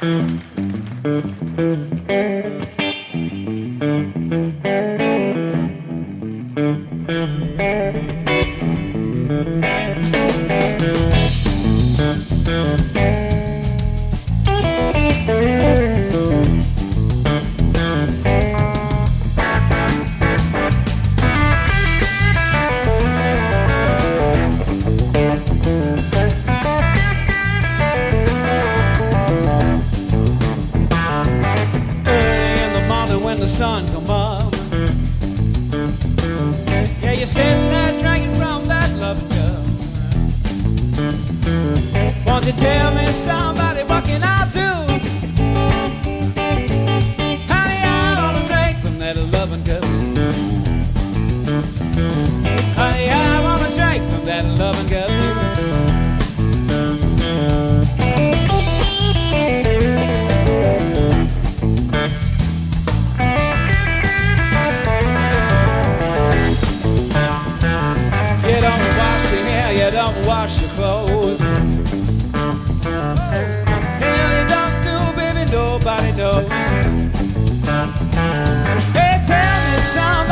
Thank mm -hmm. you. Mm -hmm. mm -hmm. sent that dragon from that loving girl. Won't you tell me somebody what can I? don't wash your clothes. Hell, you don't do, baby, nobody knows. Hey, tell me something.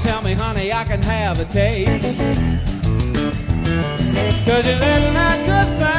tell me, honey, I can have a taste. Cause you lit that good side.